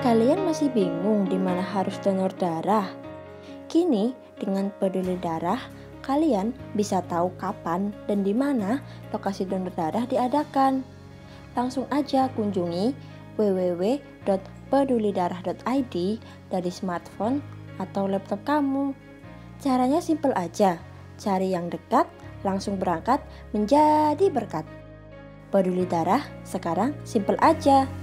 Kalian masih bingung di mana harus donor darah? Kini, dengan peduli darah, kalian bisa tahu kapan dan di mana lokasi donor darah diadakan. Langsung aja kunjungi www.pedulidarah.id dari smartphone atau laptop kamu. Caranya simple aja, cari yang dekat, langsung berangkat menjadi berkat. Peduli darah sekarang simple aja.